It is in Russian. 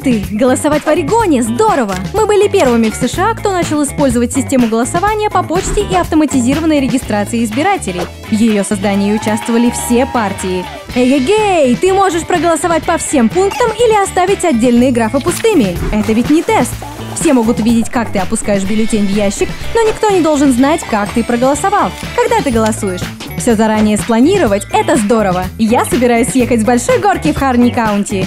ты! Голосовать в Орегоне здорово! Мы были первыми в США, кто начал использовать систему голосования по почте и автоматизированной регистрации избирателей. В ее создании участвовали все партии. Эй-эй-эй! Ты можешь проголосовать по всем пунктам или оставить отдельные графы пустыми. Это ведь не тест. Все могут увидеть, как ты опускаешь бюллетень в ящик, но никто не должен знать, как ты проголосовал. Когда ты голосуешь? Все заранее спланировать – это здорово. Я собираюсь ехать с большой горки в Харни Каунти.